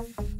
life.